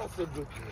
tá sendo o quê?